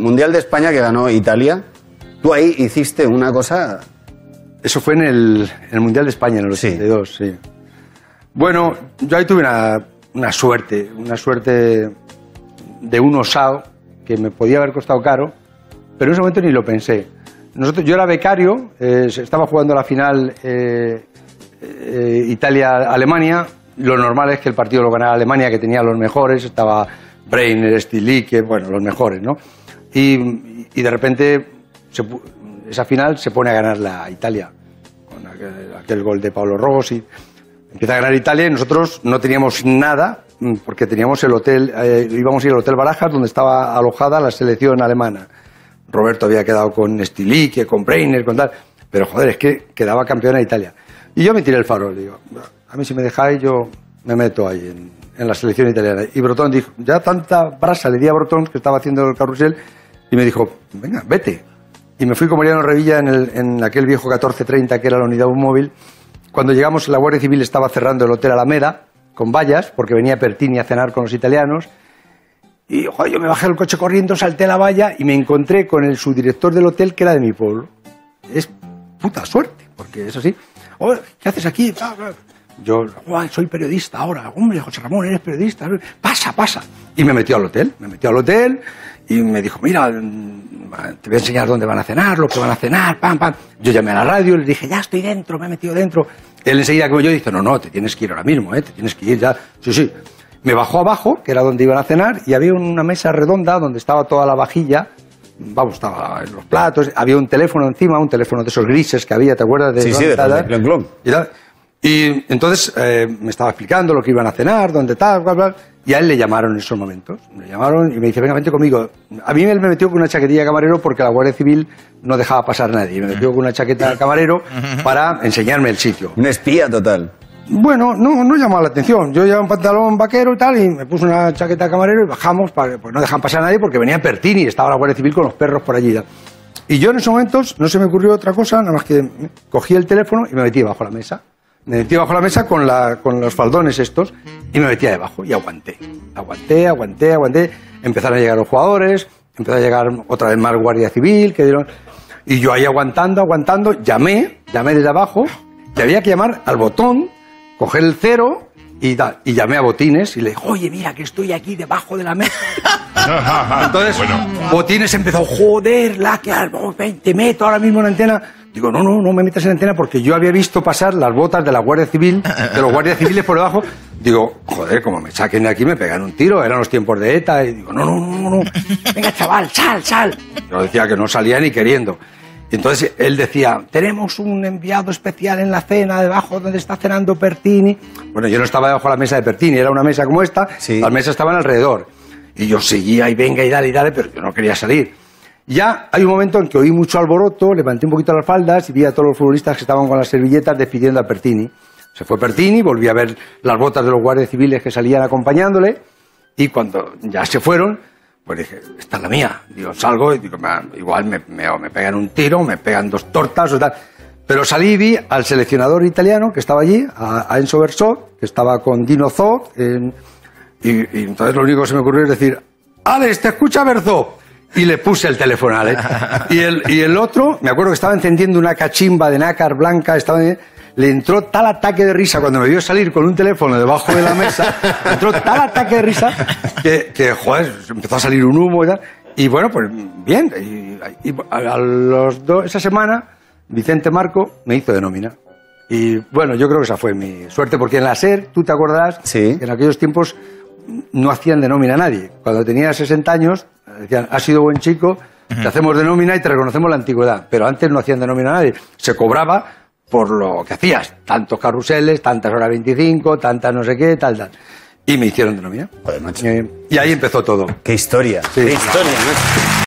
Mundial de España que ganó Italia, tú ahí hiciste una cosa... Eso fue en el, en el Mundial de España, en el Sí. 82, sí. Bueno, yo ahí tuve una, una suerte, una suerte de un osado que me podía haber costado caro, pero en ese momento ni lo pensé. Nosotros, yo era becario, eh, estaba jugando la final eh, eh, Italia-Alemania. Lo normal es que el partido lo ganara Alemania, que tenía los mejores, estaba Breiner, Stilicke, bueno, los mejores, ¿no? Y, y de repente esa final se pone a ganar la Italia, con aquel, gol de Pablo Rossi. Empieza a ganar Italia y nosotros no teníamos nada mm, porque teníamos el hotel, eh, íbamos a ir al Hotel Barajas donde estaba alojada la selección alemana. Roberto había quedado con Stilicke, con Breiner, con tal, pero joder, es que quedaba campeona Italia. Y yo me tiré el farol, digo, a mí si me dejáis yo me meto ahí en, en la selección italiana. Y Brotón dijo, ya tanta brasa le di a Brotón que estaba haciendo el carrusel y me dijo, venga, vete. Y me fui con Mariano Revilla en, el- en aquel viejo 1430 que era la unidad móvil. Cuando llegamos, la Guardia Civil estaba cerrando el Hotel Alameda con vallas, porque venía Pertini a cenar con los italianos. Y yo me bajé del coche corriendo, salté la valla y me encontré con el subdirector del hotel que era de mi pueblo. Es puta suerte, porque es así. Oye, ¿qué haces aquí? Yo, "Guay, soy periodista ahora. Hombre, José Ramón, eres periodista. Pasa, pasa. Y me metió al hotel. Me metió al hotel y me dijo, mira, mm, te voy a enseñar dónde van a cenar, lo que van a cenar, pam, pam. Yo llamé a la radio le dije, ya estoy dentro, me he metido dentro. Él enseguida como yo dice, no, no, te tienes que ir ahora mismo, ¿eh? te tienes que ir ya. Sí, sí. Me bajó abajo, que era donde iban a cenar, y había una mesa redonda donde estaba toda la vajilla. Vamos, estaba en los platos, había un teléfono encima, un teléfono de esos grises que había, ¿te acuerdas? De Sí, sí, de de? Clon Clon. Y. Y entonces eh, me estaba explicando lo que iban a cenar, dónde tal, bla, bla. Y a él le llamaron en esos momentos. Me llamaron y me dice, venga, vente conmigo. A mí él me metió con una chaquetilla de camarero porque la Guardia Civil no dejaba pasar a nadie. Me metió con una chaqueta de camarero para enseñarme el sitio. Un espía total. Bueno, no, no llamaba la atención. Yo llevaba un pantalón vaquero y tal, y me puse una chaqueta de camarero y bajamos, para, pues no dejan pasar a nadie porque venía Pertini, estaba la Guardia Civil con los perros por allí. Y yo en esos momentos no se me ocurrió otra cosa, nada más que cogí el teléfono y me metí bajo la mesa. Me metí bajo la mesa con, la, con los faldones estos y me metía debajo y aguanté. Aguanté, aguanté, aguanté. Empezaron a llegar los jugadores, empezó a llegar otra vez más Guardia Civil, que dieron... Y yo ahí aguantando, aguantando, llamé, llamé desde abajo, y había que llamar al botón, coger el cero y, da- y llamé a Botines y le dije, oye, mira que estoy aquí debajo de la mesa. Entonces, Botines empezó, joder, la que al- ven, te meto ahora mismo en la antena. Digo, no, no, no me metas en la antena porque yo había visto pasar las botas de la Guardia Civil, de los guardias civiles por debajo. Digo, joder, como me saquen de aquí me pegan un tiro, eran los tiempos de ETA. Y digo, no, no, no, no, no, venga chaval, sal, sal. Yo decía que no salía ni queriendo. Y entonces él decía, tenemos un enviado especial en la cena, debajo donde está cenando Pertini. Bueno, yo no estaba debajo de la mesa de Pertini, era una mesa como esta, Sí. las mesas estaban alrededor. Y yo seguía y venga y dale y dale, pero yo no quería salir. Ya hay un momento en que oí mucho alboroto, levanté un poquito las faldas y vi a todos los futbolistas que estaban con las servilletas despidiendo a Pertini. Se fue Pertini, volví a ver las botas de los guardias civiles que salían acompañándole y cuando ya se fueron, pues dije, esta es la mía. Digo, salgo y digo, "Ma, igual me, me- pegan un tiro, me pegan dos tortas tal. Pero salí y vi al seleccionador italiano que estaba allí, a, a Enzo Bersot, que estaba con Dino en- y, entonces lo único que se me ocurrió es decir, Alex, te escucha Berzó. Y le puse el teléfono a Alex. Y el, y el otro, me acuerdo que estaba encendiendo una cachimba de nácar blanca, estaba, le entró tal ataque de risa cuando me vio salir con un teléfono debajo de la mesa, le entró tal ataque de risa que, que, joder, empezó a salir un humo y tal. Y bueno, pues bien. Y, y a los dos, esa semana, Vicente Marco me hizo de nómina. Y bueno, yo creo que esa fue mi suerte, porque en la SER, tú te acordarás, Sí. que en aquellos tiempos no hacían de nómina a nadie. Cuando tenía 60 años, decían, has sido buen chico, te hacemos de nómina y te reconocemos la antigüedad. Pero antes no hacían de nómina a nadie. Se cobraba por lo que hacías. Tantos carruseles, tantas horas 25, tantas no sé qué, tal, tal. Y me hicieron de nómina. Joder, macho. Eh, y ahí empezó todo. Qué historia. Sí. Qué historia.